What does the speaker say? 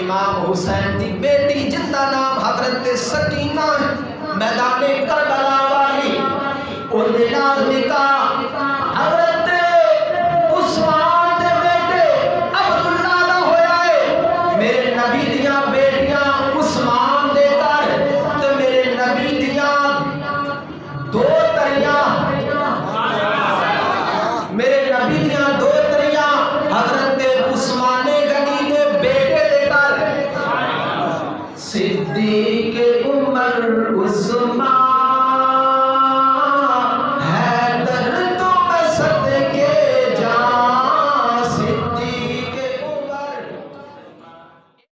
इमाम हुसैन की बेटी, ज़िंदा नाम हज़रत सकीना है। मैदान करबला वाली, उनके नाल निकाह। हज़रत उस्मान दे मेरे नबी दियाँ दो घर सिद्दीक उमर उस्मान